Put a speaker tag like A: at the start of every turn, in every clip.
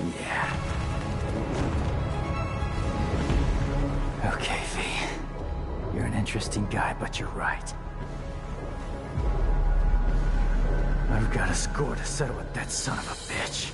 A: Yeah. Okay, V. You're an interesting guy, but you're right. I've got a score to settle with that son of a bitch.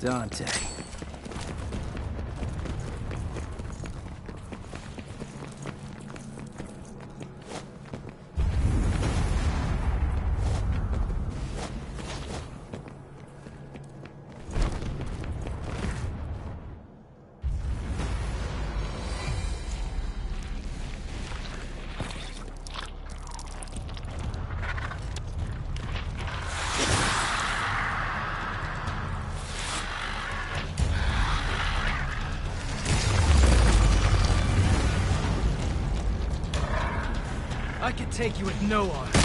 A: Dante.
B: Could take you with no arm.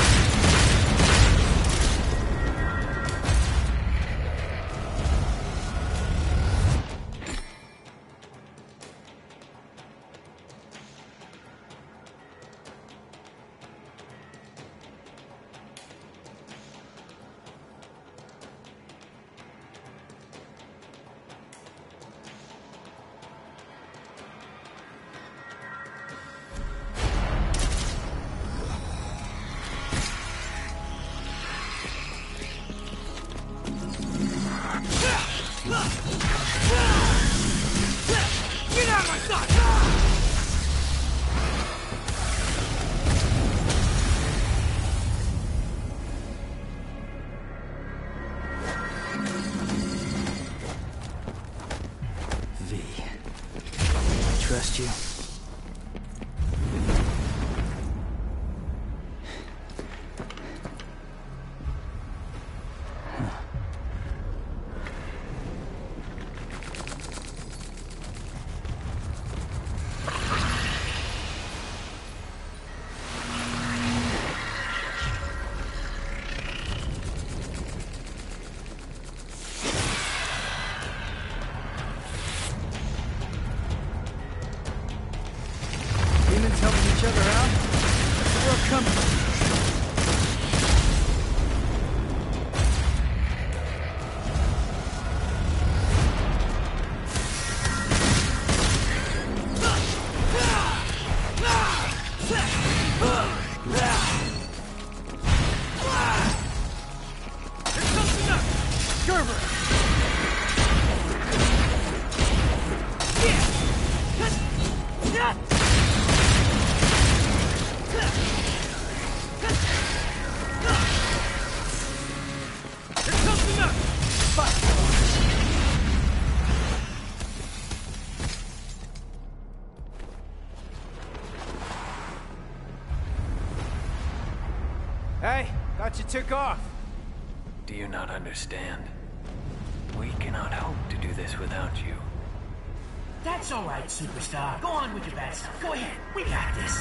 A: Hey, thought you took off.
C: Do you not understand? We cannot hope to do this without you.
D: That's all right, superstar. Go on with your bad stuff. Go ahead. We got this.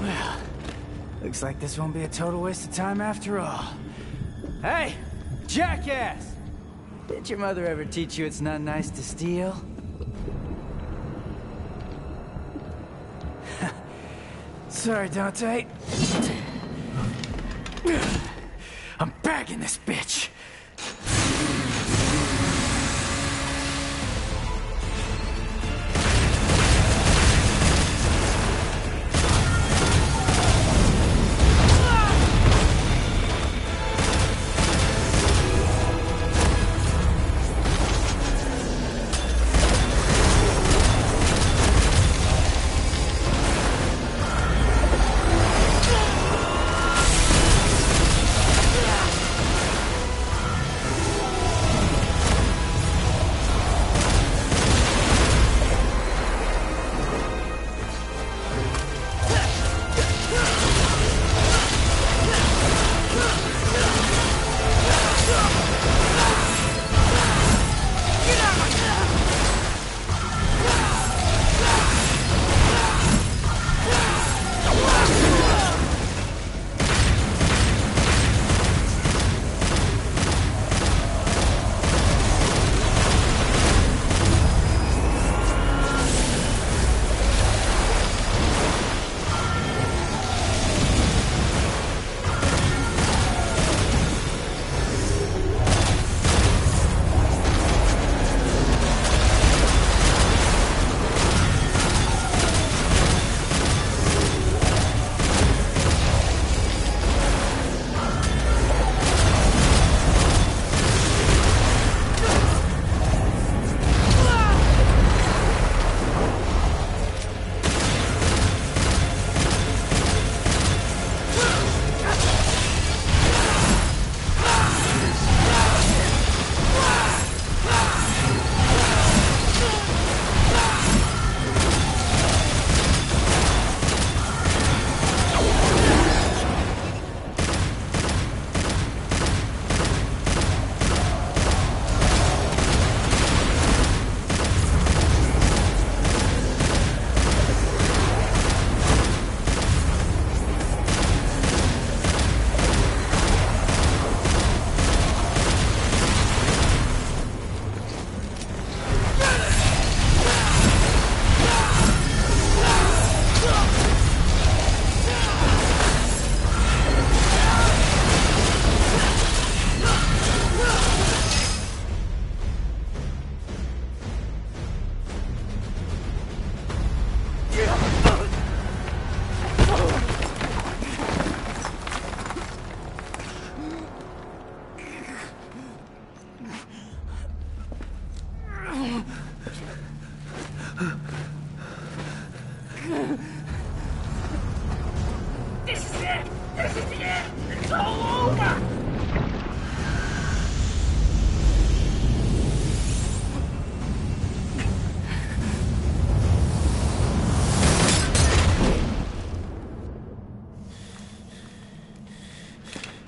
A: Well, looks like this won't be a total waste of time after all. Hey, jackass! Did your mother ever teach you it's not nice to steal?
E: Sorry, Dante. I'm bagging this bitch.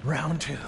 A: Round two.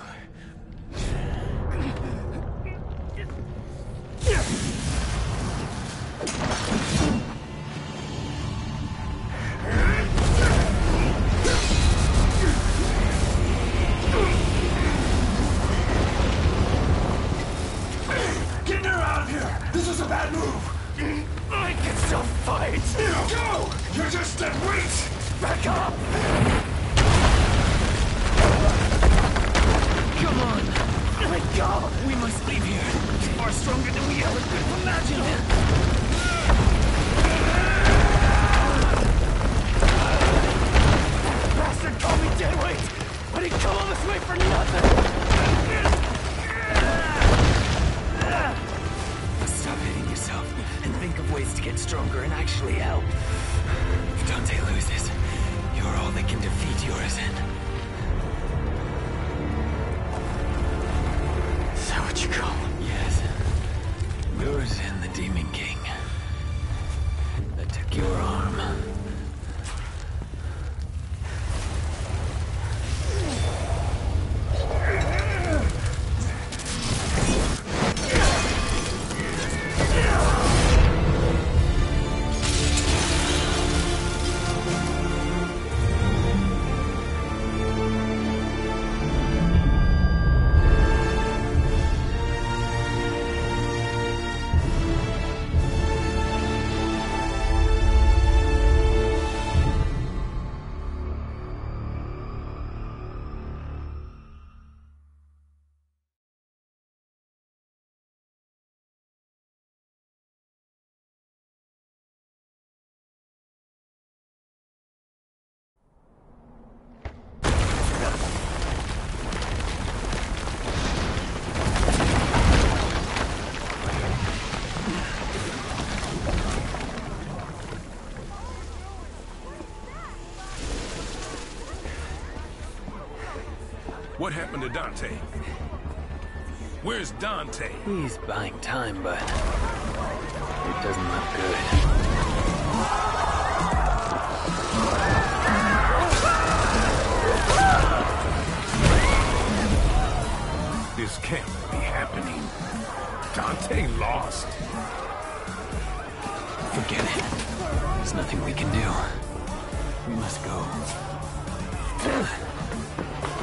C: Stronger than we ever could have imagined.
F: What happened to Dante? Where's Dante?
C: He's buying time, but it doesn't look good.
F: This can't be happening. Dante lost.
C: Forget it. There's nothing we can do. We must go.